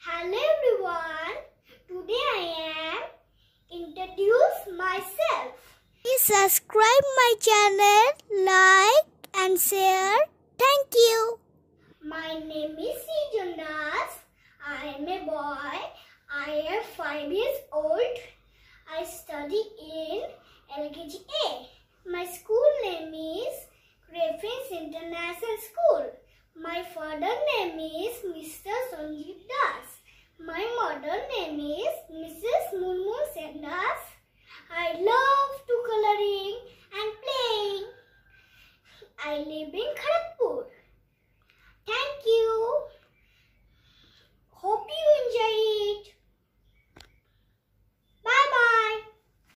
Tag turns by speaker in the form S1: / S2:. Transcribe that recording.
S1: Hello everyone. Today I am introduce myself. Please subscribe my channel, like and share. Thank you. My name is. Jonas. I am a boy. I am 5 years old. I study in LKGA. My school name is Reference International School. My father name is Mr. I live in Kharagpur.